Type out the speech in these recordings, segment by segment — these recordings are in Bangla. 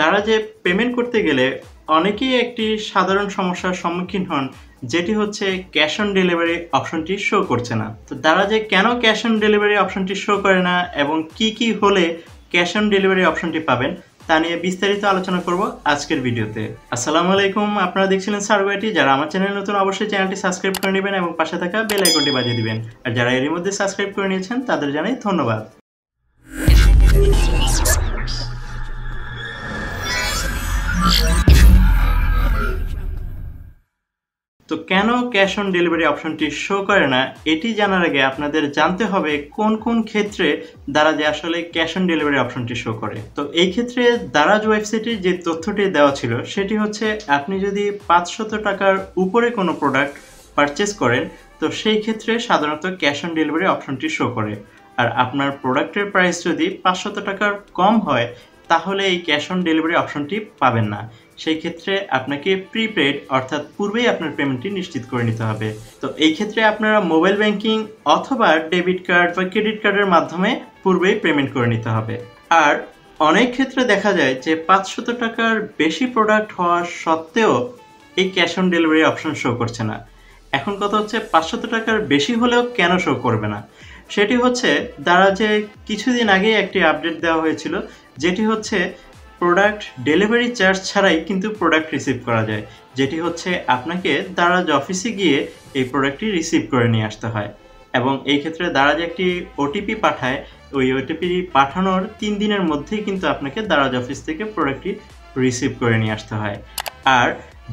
তারা যে পেমেন্ট করতে গেলে অনেকেই একটি সাধারণ সমস্যার সম্মুখীন হন, যেটি হচ্ছে ক্যাশ অন ডেলিভারি অপশনটি শো করছে না। তো তারা যে কেন ক্যাশ অন ডেলিভারি অপশনটি শো করে না এবং কি কি হলে ক্যাশ অন ডেলিভারি অপশনটি পাবেন, তা নিয়ে বিস্তারিত আলোচনা করব আজকের ভিডিওতে। আসসালামু আলাইকুম, আপনারা দেখছিলেন সার্ভাইটি যারা আমার চ্যানেল নতুন, অবশ্যই চ্যানেলটি সাবস্ক্রাইব করে নেবেন এবং পাশে থাকা বেল আইকনটি বাজিয়ে দিবেন। আর যারা এরই মধ্যে সাবস্ক্রাইব করে নিয়েছেন, তাদের জানাই ধন্যবাদ। তো কেন ক্যাশ অন ডেলিভারি অপশনটি শো করে না? এটি জানার আগে আপনাদের জানতে হবে কোন কোন ক্ষেত্রে দারাজে আসলে ক্যাশ অন ডেলিভারি অপশনটি শো করে। তো এই ক্ষেত্রে দারাজ ওয়েবসাইটে যে তথ্যটি দেওয়া ছিল, সেটি হচ্ছে আপনি যদি পাঁচশত টাকার উপরে কোনো প্রোডাক্ট পারচেস করেন, তো সেই ক্ষেত্রে সাধারণত ক্যাশ অন ডেলিভারি অপশনটি শো করে। আর আপনার প্রোডাক্টের প্রাইস যদি পাঁচশত টাকার কম হয় তাহলে এই ক্যাশ অন ডেলিভারি অপশনটি পাবেন না। সেই ক্ষেত্রে আপনাকে প্রিপেড অর্থাৎ পূর্বেই আপনার পেমেন্টটি নিশ্চিত করে নিতে হবে। তো এই ক্ষেত্রে আপনারা মোবাইল ব্যাংকিং অথবা ডেবিট কার্ড বা ক্রেডিট কার্ডের মাধ্যমে পূর্বেই পেমেন্ট করে নিতে হবে। আর অনেক ক্ষেত্রে দেখা যায় যে পাঁচশত টাকার বেশি প্রোডাক্ট হওয়া সত্ত্বেও এই cash on delivery option show করছে না। এখন কথা হচ্ছে পাঁচশত টাকার বেশি হলেও কেন শো করবে না? সেটি হচ্ছে দ্বারা যে কিছুদিন আগে একটি আপডেট দেওয়া হয়েছিল, যেটি হচ্ছে প্রোডাক্ট ডেলিভারি চার্জ ছাড়াই কিন্তু প্রোডাক্ট রিসিভ করা যায়। যেটি হচ্ছে আপনাকে দারাজ অফিসে গিয়ে এই প্রোডাক্টটি রিসিভ করে নিয়ে আসতে হয়। এবং এই ক্ষেত্রে দারাজ একটি ওটিপি পাঠায়, ওই ওটিপি পাঠানোর তিন দিনের মধ্যেই কিন্তু আপনাকে দারাজ অফিস থেকে প্রোডাক্টটি রিসিভ করে নিয়ে আসতে হয়। আর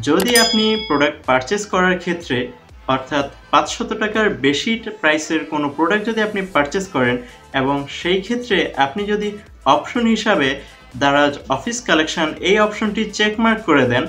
যদি আপনি প্রোডাক্ট পারচেস করার ক্ষেত্রে অর্থাৎ পাঁচশত টাকার বেশি প্রাইসের কোনো প্রোডাক্ট যদি আপনি পারচেস করেন এবং সেই ক্ষেত্রে আপনি যদি অপশন হিসাবে দারাজ অফিস কালেকশন এই অপশনটি চেকমার্ক করে দেন,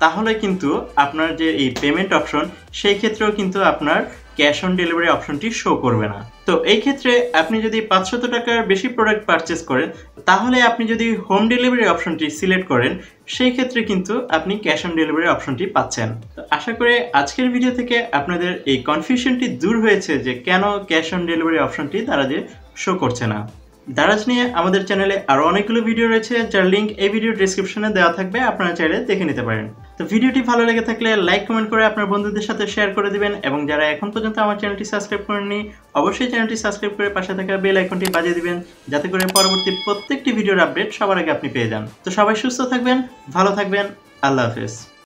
তাহলে কিন্তু আপনার যে এই পেমেন্ট অপশন সেই ক্ষেত্রেও কিন্তু আপনার ক্যাশ অন ডেলিভারি অপশনটি শো করবে না। তো এই ক্ষেত্রে আপনি যদি পাঁচশত টাকার বেশি প্রোডাক্ট পারচেস করেন, তাহলে আপনি যদি হোম ডেলিভারি অপশনটি সিলেক্ট করেন, সেই ক্ষেত্রে কিন্তু আপনি ক্যাশ অন ডেলিভারি অপশনটি পাচ্ছেন। তো আশা করি আজকের ভিডিও থেকে আপনাদের এই কনফিউশনটি দূর হয়েছে যে কেন ক্যাশ অন ডেলিভারি অপশনটি তারা যে শো করছে না। দারাজ নিয়ে আমাদের চ্যানেলে আরও অনেকগুলো ভিডিও রয়েছে, যার লিঙ্ক এই ভিডিও ডিসক্রিপশনে দেওয়া থাকবে, আপনারা চাইলে দেখে নিতে পারেন। তো ভিডিওটি ভালো লেগে থাকলে লাইক কমেন্ট করে আপনার বন্ধুদের সাথে শেয়ার করে দিবেন এবং যারা এখন পর্যন্ত আমার চ্যানেলটি সাবস্ক্রাইব করেননি, অবশ্যই চ্যানেলটি সাবস্ক্রাইব করে পাশে থাকা বেল আইকনটি বাজিয়ে দিবেন, যাতে করে পরবর্তী প্রত্যেকটি ভিডিওর আপডেট সবার আগে আপনি পেয়ে যান। তো সবাই সুস্থ থাকবেন, ভালো থাকবেন, আল্লাহ হাফেজ।